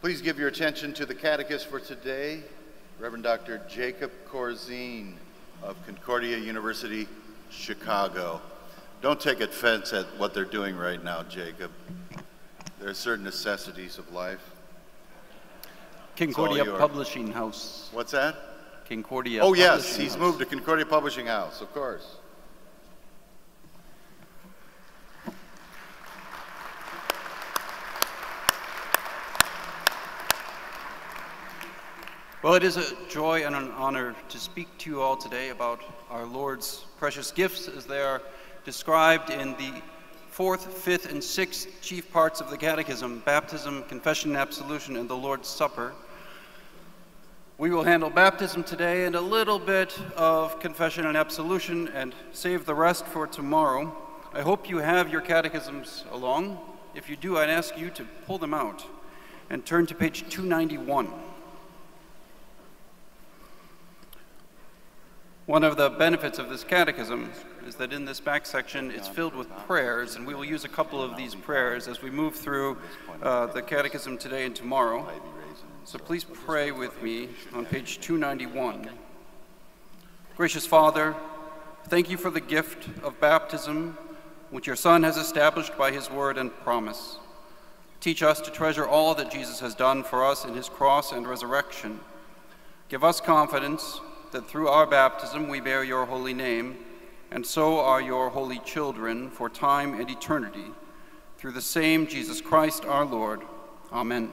Please give your attention to the catechist for today, Reverend Dr. Jacob Corzine of Concordia University, Chicago. Don't take offense at what they're doing right now, Jacob. There are certain necessities of life. Concordia. Publishing House. What's that? Concordia. Oh, yes, he's House. moved to Concordia Publishing House, of course. Well, it is a joy and an honor to speak to you all today about our Lord's precious gifts as they are described in the fourth, fifth, and sixth chief parts of the Catechism baptism, confession and absolution, and the Lord's Supper. We will handle baptism today and a little bit of confession and absolution and save the rest for tomorrow. I hope you have your catechisms along. If you do, I'd ask you to pull them out and turn to page 291. One of the benefits of this catechism is that in this back section it's filled with prayers, and we will use a couple of these prayers as we move through uh, the catechism today and tomorrow. So please pray with me on page 291. Gracious Father, thank you for the gift of baptism, which your Son has established by his word and promise. Teach us to treasure all that Jesus has done for us in his cross and resurrection. Give us confidence that through our baptism we bear your holy name, and so are your holy children for time and eternity. Through the same Jesus Christ our Lord. Amen.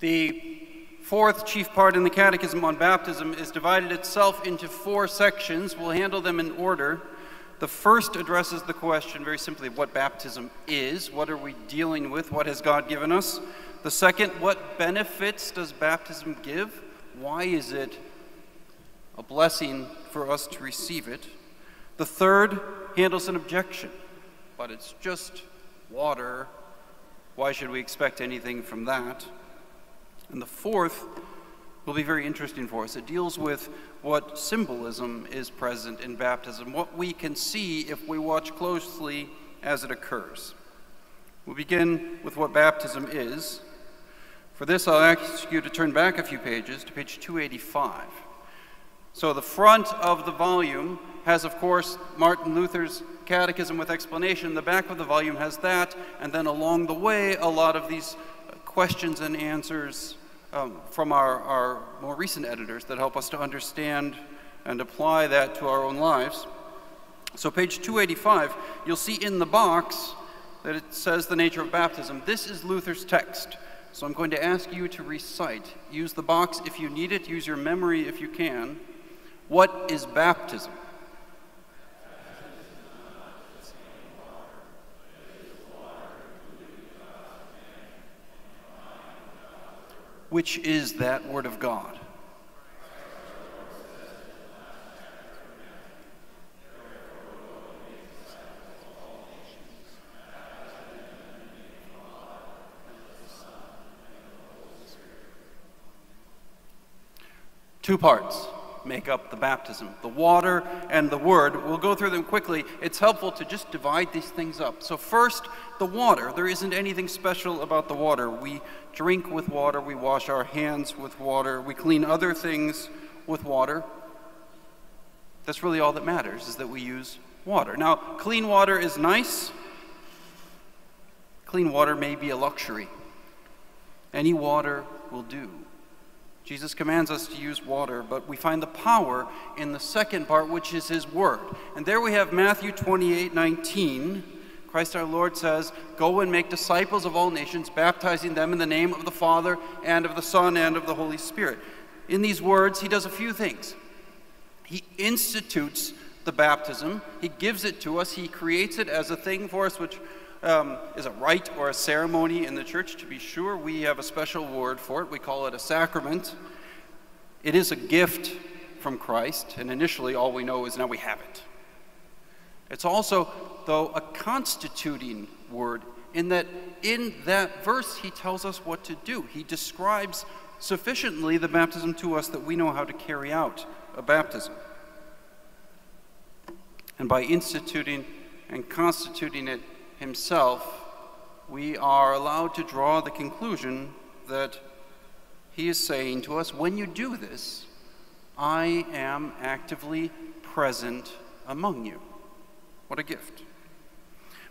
The fourth chief part in the Catechism on baptism is divided itself into four sections. We'll handle them in order. The first addresses the question very simply what baptism is. What are we dealing with? What has God given us? The second, what benefits does baptism give? Why is it a blessing for us to receive it? The third handles an objection, but it's just water. Why should we expect anything from that? And the fourth will be very interesting for us. It deals with what symbolism is present in baptism, what we can see if we watch closely as it occurs. We'll begin with what baptism is. For this, I'll ask you to turn back a few pages to page 285. So, the front of the volume has, of course, Martin Luther's Catechism with explanation. The back of the volume has that, and then along the way, a lot of these uh, questions and answers um, from our, our more recent editors that help us to understand and apply that to our own lives. So, page 285, you'll see in the box that it says the nature of baptism. This is Luther's text. So, I'm going to ask you to recite. Use the box if you need it, use your memory if you can. What is baptism? Which is that word of God? Two parts make up the baptism the water and the word. We'll go through them quickly. It's helpful to just divide these things up. So, first, the water. There isn't anything special about the water. We drink with water, we wash our hands with water, we clean other things with water. That's really all that matters, is that we use water. Now, clean water is nice. Clean water may be a luxury. Any water will do. Jesus commands us to use water, but we find the power in the second part, which is his word. And there we have Matthew 28 19. Christ our Lord says, Go and make disciples of all nations, baptizing them in the name of the Father, and of the Son, and of the Holy Spirit. In these words, he does a few things. He institutes the baptism, he gives it to us, he creates it as a thing for us, which um, is a rite or a ceremony in the church, to be sure. We have a special word for it. We call it a sacrament. It is a gift from Christ, and initially all we know is now we have it. It's also, though, a constituting word in that in that verse he tells us what to do. He describes sufficiently the baptism to us that we know how to carry out a baptism. And by instituting and constituting it himself, we are allowed to draw the conclusion that he is saying to us, when you do this, I am actively present among you. What a gift.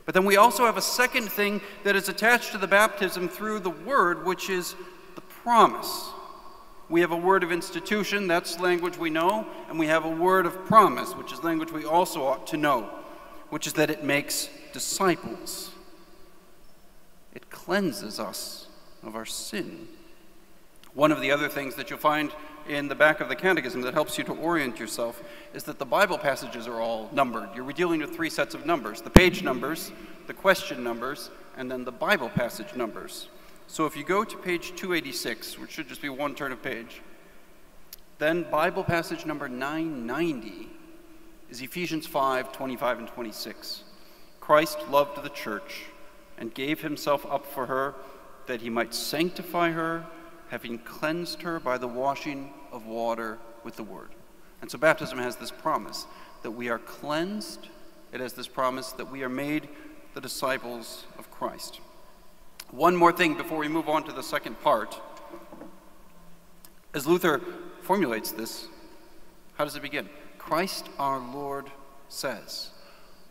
But then we also have a second thing that is attached to the baptism through the word, which is the promise. We have a word of institution, that's language we know, and we have a word of promise, which is language we also ought to know, which is that it makes disciples. It cleanses us of our sin. One of the other things that you'll find in the back of the catechism that helps you to orient yourself is that the Bible passages are all numbered. You're dealing with three sets of numbers the page numbers, the question numbers, and then the Bible passage numbers. So if you go to page 286, which should just be one turn of page, then Bible passage number 990 is Ephesians 5 25 and 26. Christ loved the church and gave himself up for her that he might sanctify her, having cleansed her by the washing of water with the word. And so baptism has this promise that we are cleansed, it has this promise that we are made the disciples of Christ. One more thing before we move on to the second part. As Luther formulates this, how does it begin? Christ our Lord says.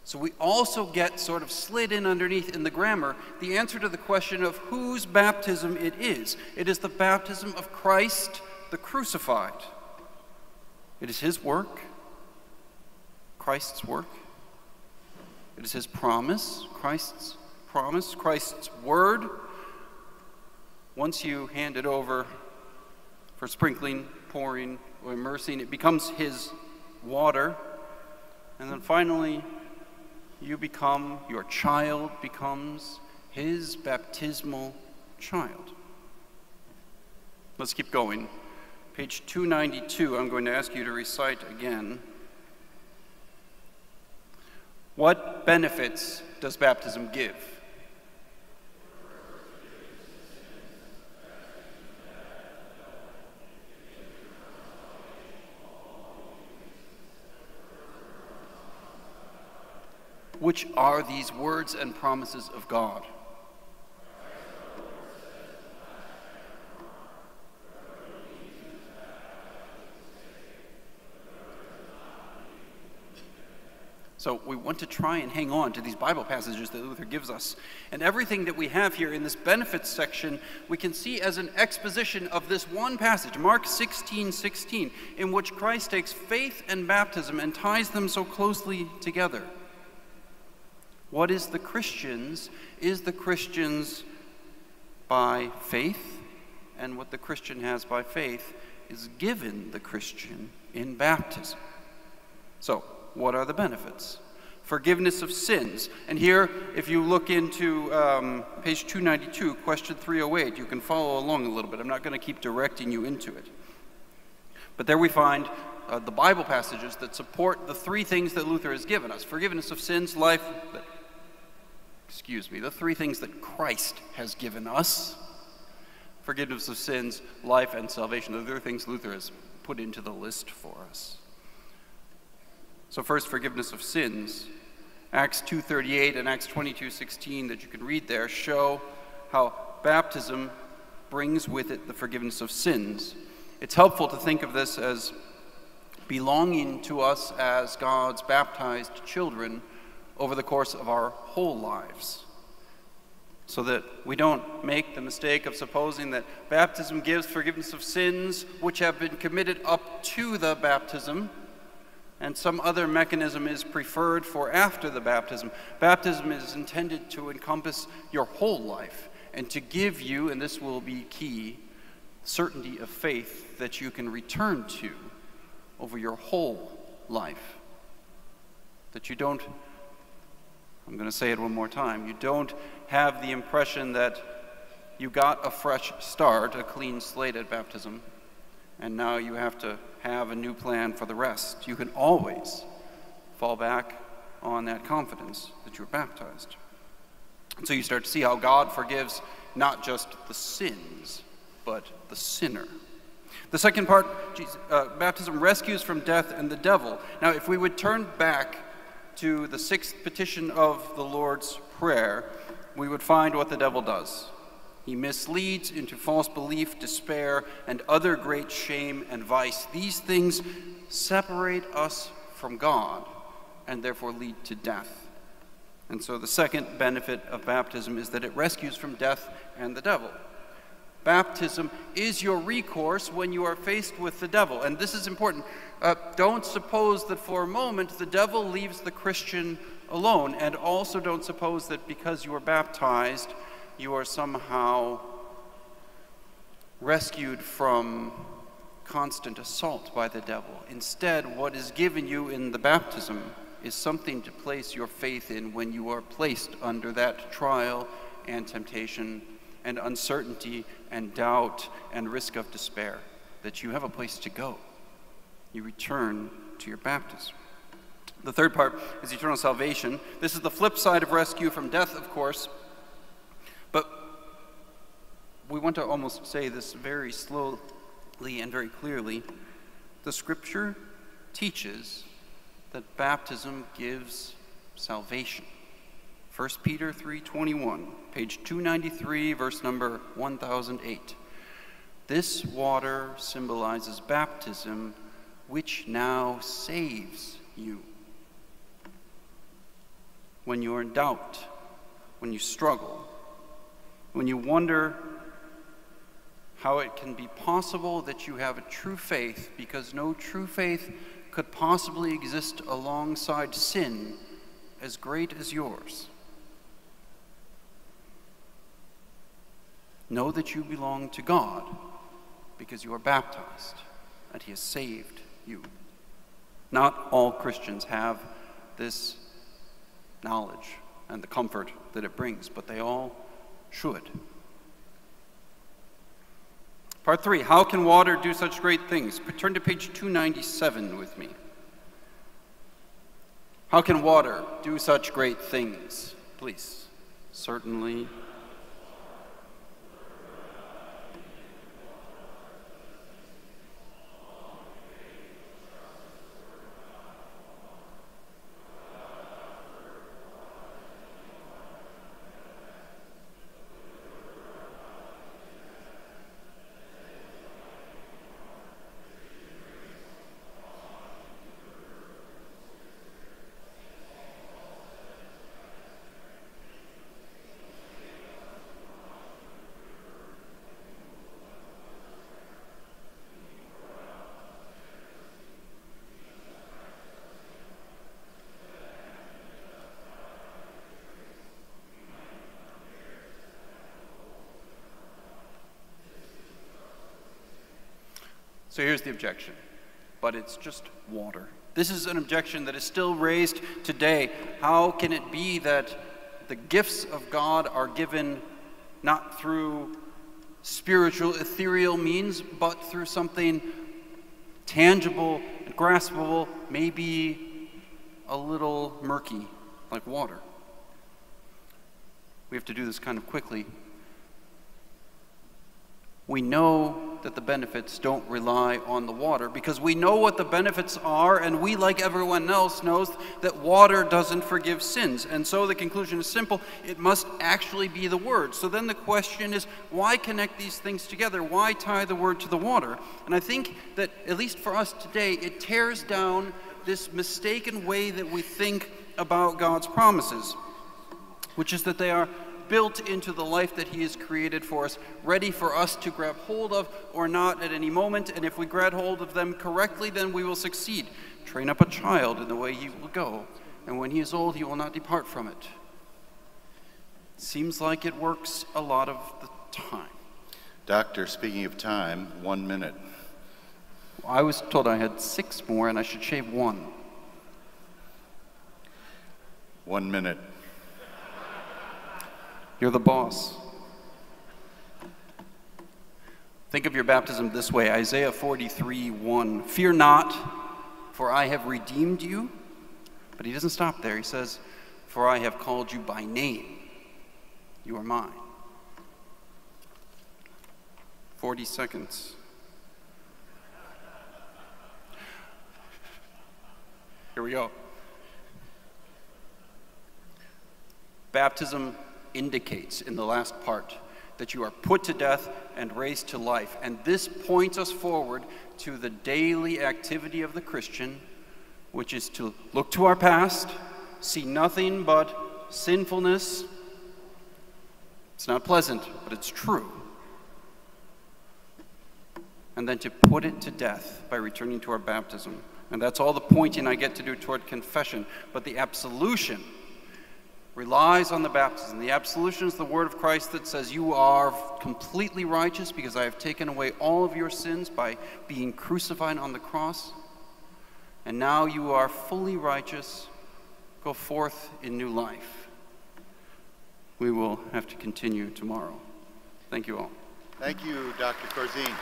So we also get sort of slid in underneath in the grammar the answer to the question of whose baptism it is. It is the baptism of Christ the crucified. It is his work, Christ's work. It is his promise, Christ's promise, Christ's word. Once you hand it over for sprinkling, pouring, or immersing, it becomes His water. And then finally, you become, your child becomes His baptismal child. Let's keep going. Page 292, I'm going to ask you to recite again. What benefits does baptism give? Which are these words and promises of God. So we want to try and hang on to these Bible passages that Luther gives us. And everything that we have here in this benefits section, we can see as an exposition of this one passage, Mark 16 16, in which Christ takes faith and baptism and ties them so closely together. What is the Christian's is the Christian's by faith, and what the Christian has by faith is given the Christian in baptism. So, what are the benefits? Forgiveness of sins. And here, if you look into um, page 292, question 308, you can follow along a little bit. I'm not going to keep directing you into it. But there we find uh, the Bible passages that support the three things that Luther has given us forgiveness of sins, life, excuse me, the three things that Christ has given us forgiveness of sins, life, and salvation. The other things Luther has put into the list for us. So first, forgiveness of sins. Acts 2.38 and Acts 22.16 that you can read there show how baptism brings with it the forgiveness of sins. It's helpful to think of this as belonging to us as God's baptized children over the course of our whole lives. So that we don't make the mistake of supposing that baptism gives forgiveness of sins which have been committed up to the baptism, and some other mechanism is preferred for after the baptism. Baptism is intended to encompass your whole life and to give you, and this will be key, certainty of faith that you can return to over your whole life. That you don't I'm going to say it one more time. You don't have the impression that you got a fresh start, a clean slate at baptism, and now you have to have a new plan for the rest. You can always fall back on that confidence that you were baptized. And so you start to see how God forgives not just the sins, but the sinner. The second part, Jesus, uh, baptism rescues from death and the devil. Now, if we would turn back to the sixth petition of the Lord's Prayer, we would find what the devil does. He misleads into false belief, despair, and other great shame and vice. These things separate us from God and therefore lead to death. And so the second benefit of baptism is that it rescues from death and the devil. Baptism is your recourse when you are faced with the devil. And this is important. Uh, don't suppose that for a moment the devil leaves the Christian alone. And also don't suppose that because you are baptized, you are somehow rescued from constant assault by the devil. Instead, what is given you in the baptism is something to place your faith in when you are placed under that trial and temptation and uncertainty and doubt and risk of despair, that you have a place to go. You return to your baptism. The third part is eternal salvation. This is the flip side of rescue from death, of course. But we want to almost say this very slowly and very clearly. The scripture teaches that baptism gives salvation. 1 Peter 3:21, page 293, verse number 1008. This water symbolizes baptism which now saves you. When you're in doubt, when you struggle, when you wonder how it can be possible that you have a true faith because no true faith could possibly exist alongside sin as great as yours. Know that you belong to God because you are baptized and He has saved you. Not all Christians have this knowledge and the comfort that it brings, but they all should. Part three How can water do such great things? Turn to page 297 with me. How can water do such great things? Please. Certainly. So here's the objection. But it's just water. This is an objection that is still raised today. How can it be that the gifts of God are given not through spiritual, ethereal means, but through something tangible and graspable, maybe a little murky, like water? We have to do this kind of quickly. We know that the benefits don't rely on the water because we know what the benefits are, and we, like everyone else, knows that water doesn't forgive sins. And so the conclusion is simple it must actually be the Word. So then the question is why connect these things together? Why tie the Word to the water? And I think that, at least for us today, it tears down this mistaken way that we think about God's promises, which is that they are built into the life that He has created for us, ready for us to grab hold of or not at any moment. And if we grab hold of them correctly, then we will succeed. Train up a child in the way he will go, and when he is old, he will not depart from it. Seems like it works a lot of the time. Doctor, speaking of time, one minute. I was told I had six more and I should shave one. One minute. You're the boss. Think of your baptism this way Isaiah 43 1. Fear not, for I have redeemed you. But he doesn't stop there. He says, For I have called you by name. You are mine. 40 seconds. Here we go. Baptism indicates in the last part that you are put to death and raised to life. And this points us forward to the daily activity of the Christian, which is to look to our past, see nothing but sinfulness. It's not pleasant, but it's true. And then to put it to death by returning to our baptism. And that's all the pointing I get to do toward confession. But the absolution relies on the baptism. The absolution is the word of Christ that says, You are completely righteous because I have taken away all of your sins by being crucified on the cross. And now you are fully righteous. Go forth in new life. We will have to continue tomorrow. Thank you all. Thank you, Dr. Corzine.